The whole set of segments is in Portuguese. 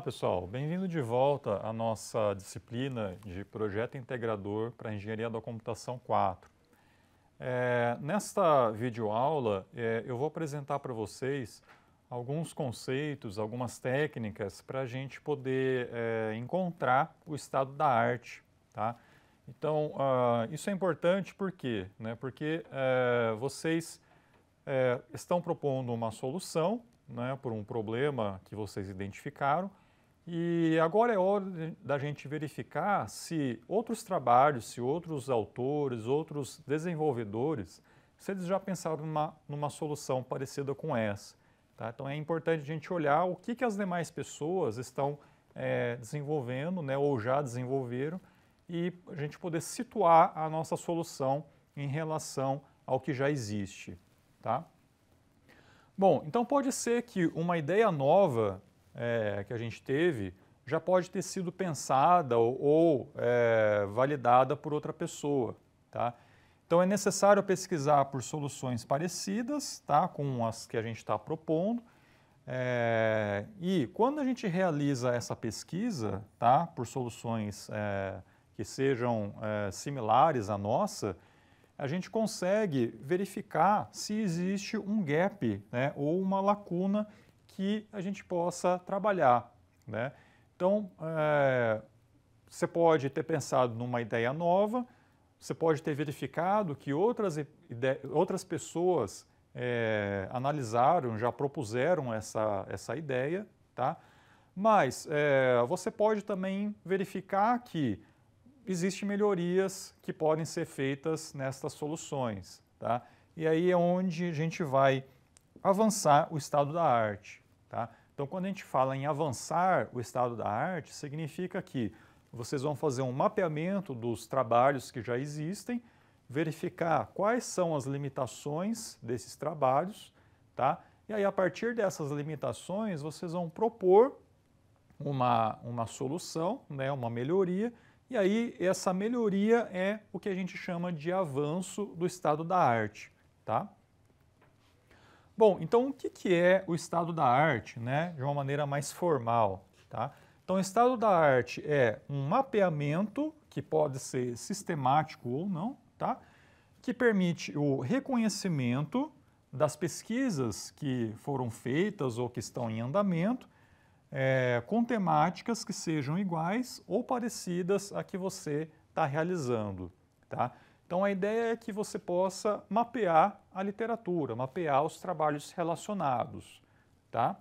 Olá pessoal, bem-vindo de volta à nossa disciplina de Projeto Integrador para Engenharia da Computação 4. É, nesta videoaula é, eu vou apresentar para vocês alguns conceitos, algumas técnicas para a gente poder é, encontrar o estado da arte. Tá? Então, uh, isso é importante por quê? Né? Porque é, vocês é, estão propondo uma solução né, por um problema que vocês identificaram. E agora é hora da gente verificar se outros trabalhos, se outros autores, outros desenvolvedores, se eles já pensaram numa, numa solução parecida com essa. Tá? Então é importante a gente olhar o que, que as demais pessoas estão é, desenvolvendo né, ou já desenvolveram e a gente poder situar a nossa solução em relação ao que já existe. Tá? Bom, então pode ser que uma ideia nova é, que a gente teve já pode ter sido pensada ou, ou é, validada por outra pessoa, tá? Então é necessário pesquisar por soluções parecidas, tá, com as que a gente está propondo. É, e quando a gente realiza essa pesquisa, tá, por soluções é, que sejam é, similares à nossa, a gente consegue verificar se existe um gap né, ou uma lacuna que a gente possa trabalhar. Né? Então, é, você pode ter pensado numa ideia nova, você pode ter verificado que outras, outras pessoas é, analisaram, já propuseram essa, essa ideia, tá? mas é, você pode também verificar que existem melhorias que podem ser feitas nestas soluções. Tá? E aí é onde a gente vai avançar o estado da arte. Tá? Então, quando a gente fala em avançar o estado da arte, significa que vocês vão fazer um mapeamento dos trabalhos que já existem, verificar quais são as limitações desses trabalhos, tá? E aí, a partir dessas limitações, vocês vão propor uma, uma solução, né, uma melhoria, e aí, essa melhoria é o que a gente chama de avanço do estado da arte. Tá? Bom, então o que, que é o estado da arte, né, de uma maneira mais formal? Tá? Então, o estado da arte é um mapeamento que pode ser sistemático ou não, tá? que permite o reconhecimento das pesquisas que foram feitas ou que estão em andamento é, com temáticas que sejam iguais ou parecidas a que você está realizando. Tá? Então a ideia é que você possa mapear a literatura, mapear os trabalhos relacionados. Tá?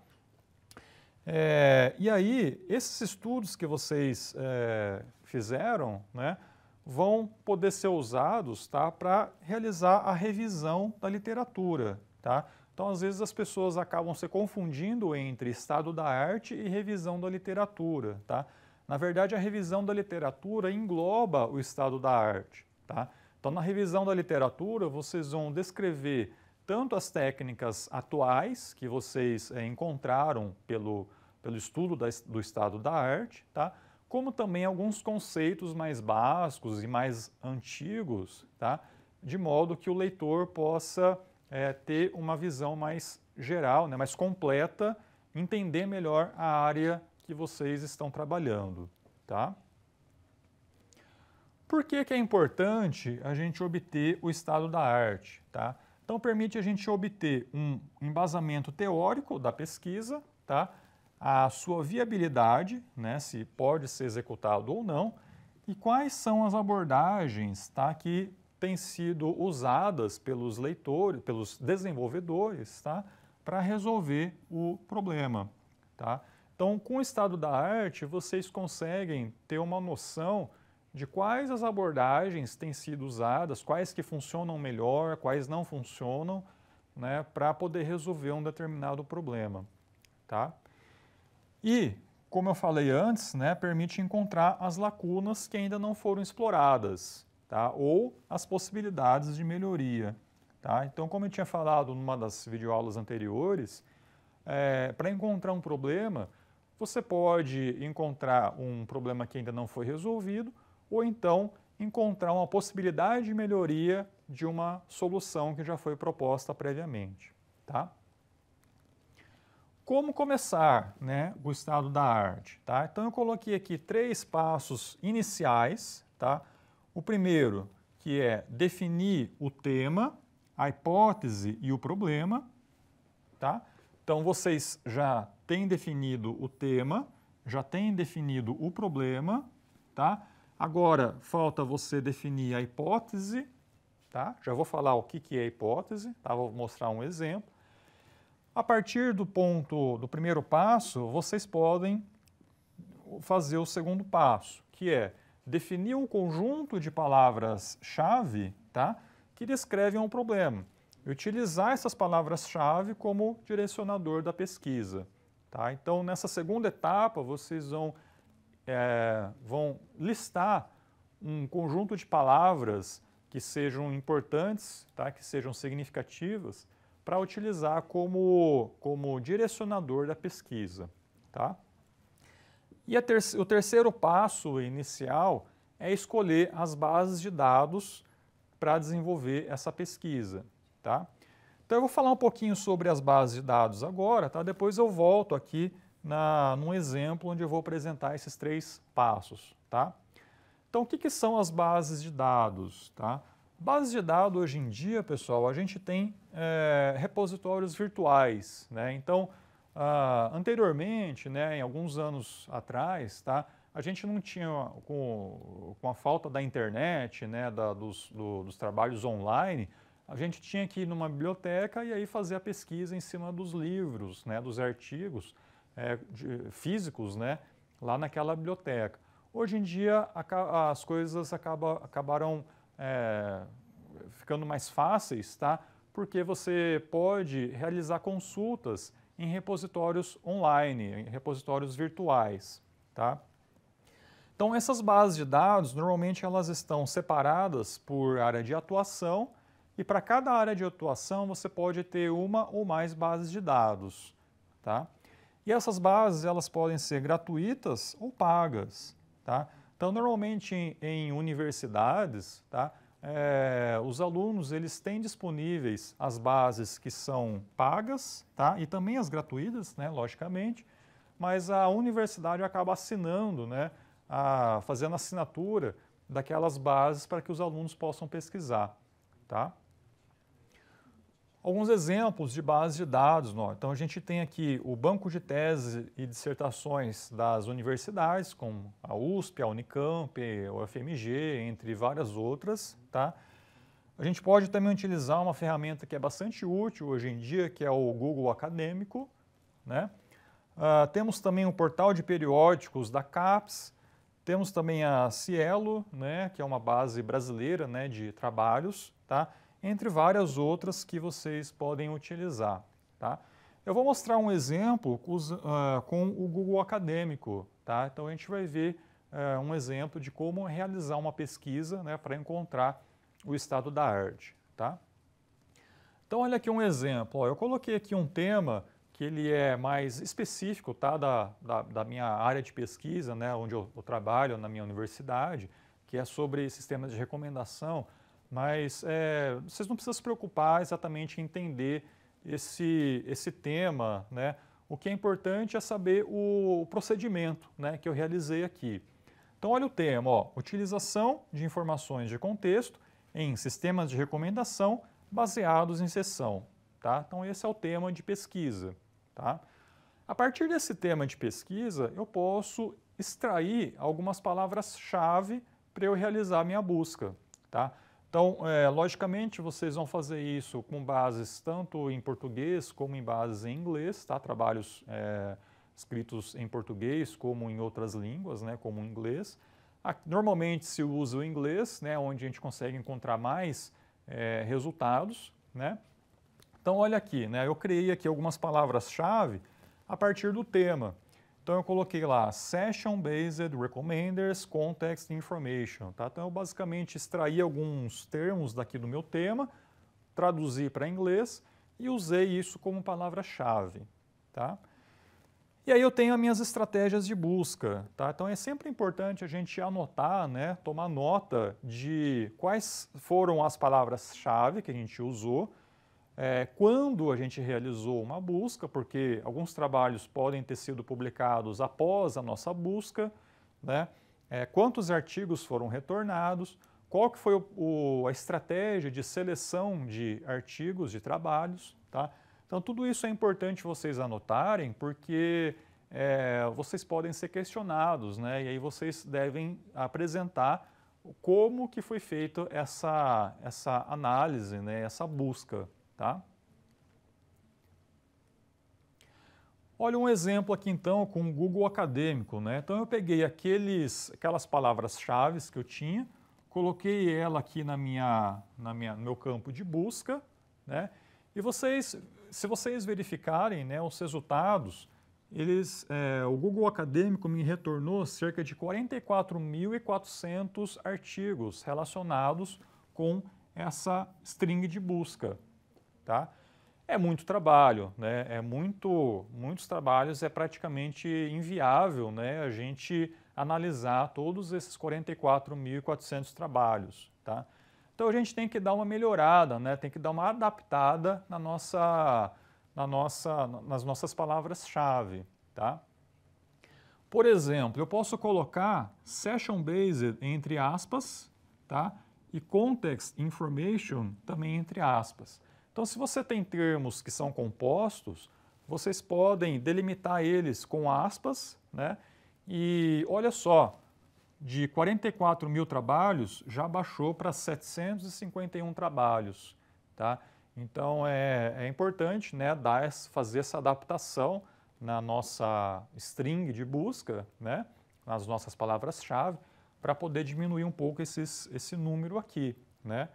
É, e aí, esses estudos que vocês é, fizeram né, vão poder ser usados tá, para realizar a revisão da literatura. Tá? Então, às vezes, as pessoas acabam se confundindo entre estado da arte e revisão da literatura. Tá? Na verdade, a revisão da literatura engloba o estado da arte. Tá? Então, na revisão da literatura, vocês vão descrever tanto as técnicas atuais que vocês é, encontraram pelo, pelo estudo da, do estado da arte, tá? como também alguns conceitos mais básicos e mais antigos, tá? de modo que o leitor possa é, ter uma visão mais geral, né, mais completa, entender melhor a área que vocês estão trabalhando. Tá? Por que, que é importante a gente obter o estado da arte? Tá? Então, permite a gente obter um embasamento teórico da pesquisa, tá? a sua viabilidade, né, se pode ser executado ou não, e quais são as abordagens tá, que têm sido usadas pelos leitores, pelos desenvolvedores, tá? para resolver o problema. Tá? Então, com o estado da arte, vocês conseguem ter uma noção de quais as abordagens têm sido usadas, quais que funcionam melhor, quais não funcionam, né, para poder resolver um determinado problema. Tá? E, como eu falei antes, né, permite encontrar as lacunas que ainda não foram exploradas tá? ou as possibilidades de melhoria. Tá? Então, como eu tinha falado numa das videoaulas anteriores, é, para encontrar um problema, você pode encontrar um problema que ainda não foi resolvido, ou então encontrar uma possibilidade de melhoria de uma solução que já foi proposta previamente. Tá? como começar né, o estado da arte. Tá? Então eu coloquei aqui três passos iniciais. Tá? O primeiro, que é definir o tema, a hipótese e o problema. Tá? Então vocês já têm definido o tema, já têm definido o problema. Tá? Agora falta você definir a hipótese. Tá? Já vou falar o que, que é hipótese, tá? vou mostrar um exemplo. A partir do ponto do primeiro passo, vocês podem fazer o segundo passo, que é definir um conjunto de palavras-chave tá, que descrevem um problema. E utilizar essas palavras-chave como direcionador da pesquisa. Tá? Então, nessa segunda etapa, vocês vão, é, vão listar um conjunto de palavras que sejam importantes, tá? que sejam significativas, para utilizar como, como direcionador da pesquisa. Tá? E ter o terceiro passo inicial é escolher as bases de dados para desenvolver essa pesquisa. Tá? Então eu vou falar um pouquinho sobre as bases de dados agora, tá? depois eu volto aqui na, num exemplo onde eu vou apresentar esses três passos. Tá? Então o que, que são as bases de dados? Tá? Bases de dados hoje em dia, pessoal, a gente tem é, repositórios virtuais. Né? Então, ah, anteriormente, né, em alguns anos atrás, tá, a gente não tinha, com, com a falta da internet, né, da, dos, do, dos trabalhos online, a gente tinha que ir numa biblioteca e aí fazer a pesquisa em cima dos livros, né, dos artigos é, de, físicos, né, lá naquela biblioteca. Hoje em dia, a, as coisas acaba, acabaram é, ficando mais fáceis, tá? porque você pode realizar consultas em repositórios online, em repositórios virtuais. Tá? Então, essas bases de dados, normalmente elas estão separadas por área de atuação e para cada área de atuação você pode ter uma ou mais bases de dados. Tá? E essas bases elas podem ser gratuitas ou pagas. Tá? Então, normalmente em, em universidades, tá, é, os alunos eles têm disponíveis as bases que são pagas tá, e também as gratuitas, né, logicamente, mas a universidade acaba assinando, né, a, fazendo assinatura daquelas bases para que os alunos possam pesquisar. Tá? Alguns exemplos de bases de dados. Não? Então, a gente tem aqui o banco de teses e dissertações das universidades, como a USP, a Unicamp, o FMG, entre várias outras. Tá? A gente pode também utilizar uma ferramenta que é bastante útil hoje em dia, que é o Google Acadêmico. Né? Uh, temos também o portal de periódicos da CAPES, temos também a Cielo, né, que é uma base brasileira né, de trabalhos. Tá? Entre várias outras que vocês podem utilizar. Tá? Eu vou mostrar um exemplo com, uh, com o Google Acadêmico. Tá? Então a gente vai ver uh, um exemplo de como realizar uma pesquisa né, para encontrar o estado da arte. Tá? Então olha aqui um exemplo. Eu coloquei aqui um tema que ele é mais específico tá, da, da, da minha área de pesquisa, né, onde eu, eu trabalho na minha universidade, que é sobre sistemas de recomendação mas é, vocês não precisam se preocupar exatamente em entender esse, esse tema, né? O que é importante é saber o, o procedimento né, que eu realizei aqui. Então, olha o tema, ó, utilização de informações de contexto em sistemas de recomendação baseados em sessão. Tá? Então, esse é o tema de pesquisa. Tá? A partir desse tema de pesquisa, eu posso extrair algumas palavras-chave para eu realizar a minha busca. Tá? Então, é, logicamente, vocês vão fazer isso com bases tanto em português como em bases em inglês, tá? trabalhos é, escritos em português como em outras línguas, né? como inglês. Normalmente se usa o inglês, né? onde a gente consegue encontrar mais é, resultados. Né? Então, olha aqui, né? eu criei aqui algumas palavras-chave a partir do tema. Então eu coloquei lá Session Based Recommenders Context Information. Tá? Então eu basicamente extraí alguns termos daqui do meu tema, traduzi para inglês e usei isso como palavra-chave. Tá? E aí eu tenho as minhas estratégias de busca. Tá? Então é sempre importante a gente anotar, né, tomar nota de quais foram as palavras-chave que a gente usou é, quando a gente realizou uma busca, porque alguns trabalhos podem ter sido publicados após a nossa busca, né? É, quantos artigos foram retornados, qual que foi o, o, a estratégia de seleção de artigos, de trabalhos, tá? Então tudo isso é importante vocês anotarem, porque é, vocês podem ser questionados, né? E aí vocês devem apresentar como que foi feita essa, essa análise, né? essa busca, Tá? Olha um exemplo aqui então com o Google Acadêmico. Né? Então eu peguei aqueles, aquelas palavras-chave que eu tinha, coloquei ela aqui na minha, na minha, no meu campo de busca, né? e vocês, se vocês verificarem né, os resultados, eles, é, o Google Acadêmico me retornou cerca de 44.400 artigos relacionados com essa string de busca. Tá? É muito trabalho, né? é muito, muitos trabalhos, é praticamente inviável né? a gente analisar todos esses 44.400 trabalhos. Tá? Então a gente tem que dar uma melhorada, né? tem que dar uma adaptada na nossa, na nossa, nas nossas palavras-chave. Tá? Por exemplo, eu posso colocar session based entre aspas tá? e context information também entre aspas. Então, se você tem termos que são compostos, vocês podem delimitar eles com aspas, né? E olha só, de 44 mil trabalhos já baixou para 751 trabalhos, tá? Então é, é importante, né, dar, fazer essa adaptação na nossa string de busca, né, nas nossas palavras-chave, para poder diminuir um pouco esses, esse número aqui, né?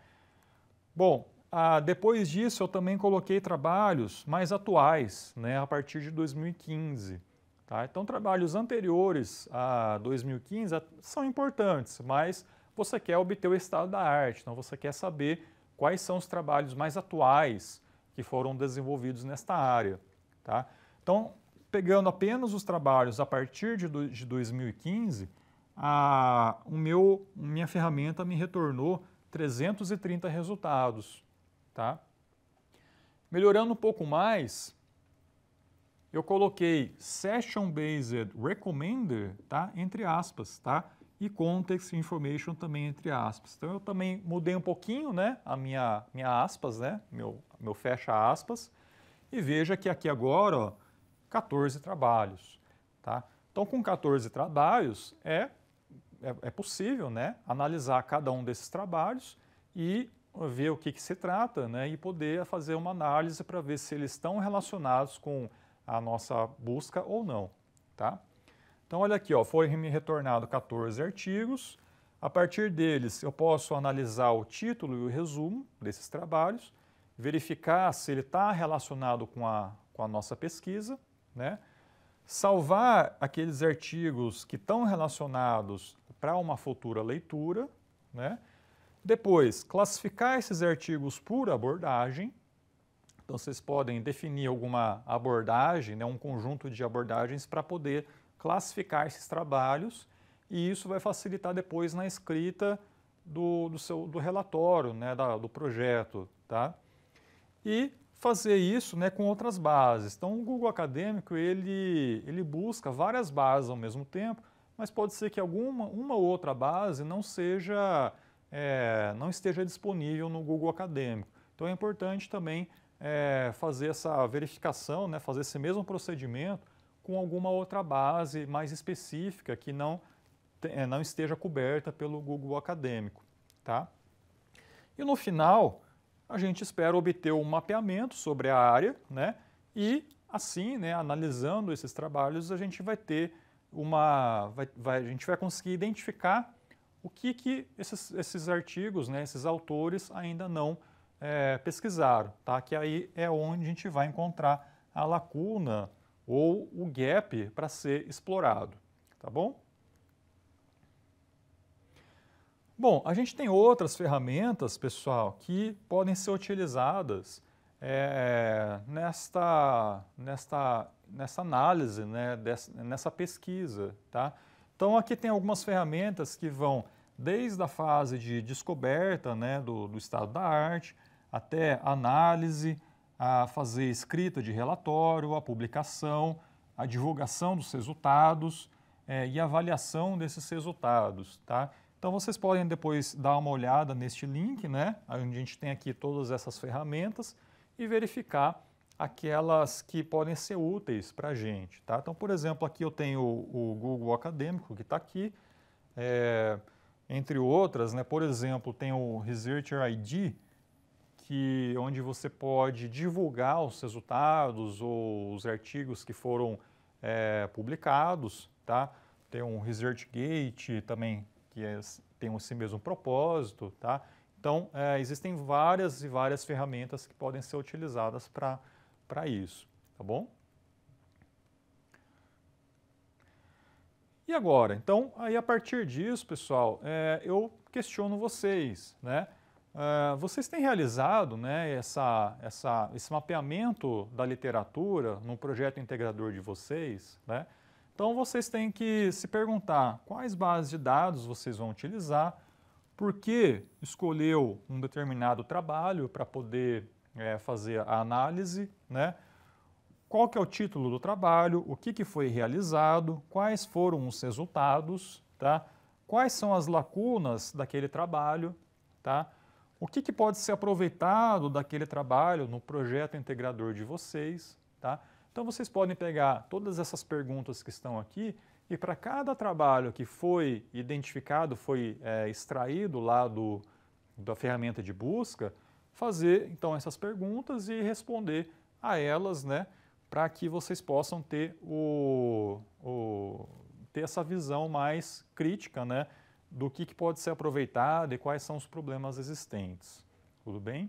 Bom, ah, depois disso, eu também coloquei trabalhos mais atuais, né, a partir de 2015. Tá? Então, trabalhos anteriores a 2015 são importantes, mas você quer obter o estado da arte, então você quer saber quais são os trabalhos mais atuais que foram desenvolvidos nesta área. Tá? Então, pegando apenas os trabalhos a partir de, de 2015, a o meu, minha ferramenta me retornou 330 resultados. Tá? Melhorando um pouco mais, eu coloquei Session Based Recommender, tá? entre aspas, tá? e Context Information também entre aspas. Então eu também mudei um pouquinho né? a minha, minha aspas, né? meu, meu fecha aspas, e veja que aqui agora, ó, 14 trabalhos. Tá? Então com 14 trabalhos é, é, é possível né? analisar cada um desses trabalhos e ver o que, que se trata né, e poder fazer uma análise para ver se eles estão relacionados com a nossa busca ou não. Tá? Então, olha aqui, ó, foi me retornado 14 artigos. A partir deles, eu posso analisar o título e o resumo desses trabalhos, verificar se ele está relacionado com a, com a nossa pesquisa, né? salvar aqueles artigos que estão relacionados para uma futura leitura, né? Depois, classificar esses artigos por abordagem. Então, vocês podem definir alguma abordagem, né, um conjunto de abordagens para poder classificar esses trabalhos e isso vai facilitar depois na escrita do, do, seu, do relatório, né, da, do projeto. Tá? E fazer isso né, com outras bases. Então, o Google Acadêmico ele, ele busca várias bases ao mesmo tempo, mas pode ser que alguma uma ou outra base não seja é, não esteja disponível no Google Acadêmico. Então é importante também é, fazer essa verificação, né, fazer esse mesmo procedimento com alguma outra base mais específica que não, é, não esteja coberta pelo Google Acadêmico. Tá? E no final, a gente espera obter um mapeamento sobre a área, né? E assim, né, analisando esses trabalhos, a gente vai ter uma, vai, vai, a gente vai conseguir identificar o que, que esses, esses artigos, né, esses autores ainda não é, pesquisaram, tá? que aí é onde a gente vai encontrar a lacuna ou o gap para ser explorado. Tá bom? Bom, a gente tem outras ferramentas, pessoal, que podem ser utilizadas é, nesta, nesta, nessa análise, né, dessa, nessa pesquisa. Tá? Então, aqui tem algumas ferramentas que vão desde a fase de descoberta né, do, do estado da arte, até análise, a fazer escrita de relatório, a publicação, a divulgação dos resultados é, e avaliação desses resultados, tá? Então vocês podem depois dar uma olhada neste link, né, onde a gente tem aqui todas essas ferramentas e verificar aquelas que podem ser úteis para a gente, tá? Então, por exemplo, aqui eu tenho o, o Google Acadêmico que está aqui, é, entre outras, né? Por exemplo, tem o Researcher ID, que onde você pode divulgar os resultados ou os artigos que foram é, publicados, tá? Tem um ResearchGate também que é, tem esse mesmo propósito, tá? Então, é, existem várias e várias ferramentas que podem ser utilizadas para isso, tá bom? E agora? Então, aí a partir disso, pessoal, é, eu questiono vocês, né? Uh, vocês têm realizado né, essa, essa, esse mapeamento da literatura no projeto integrador de vocês? Né? Então vocês têm que se perguntar quais bases de dados vocês vão utilizar, por que escolheu um determinado trabalho para poder é, fazer a análise, né? Qual que é o título do trabalho, o que, que foi realizado, quais foram os resultados, tá? quais são as lacunas daquele trabalho, tá? o que, que pode ser aproveitado daquele trabalho no projeto integrador de vocês. Tá? Então vocês podem pegar todas essas perguntas que estão aqui e para cada trabalho que foi identificado, foi é, extraído lá do, da ferramenta de busca, fazer então essas perguntas e responder a elas, né, para que vocês possam ter, o, o, ter essa visão mais crítica, né, do que, que pode ser aproveitado e quais são os problemas existentes. Tudo bem?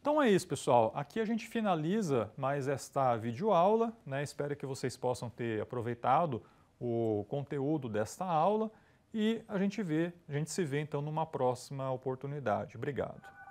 Então é isso, pessoal. Aqui a gente finaliza mais esta videoaula. Né? Espero que vocês possam ter aproveitado o conteúdo desta aula e a gente vê, a gente se vê então numa próxima oportunidade. Obrigado.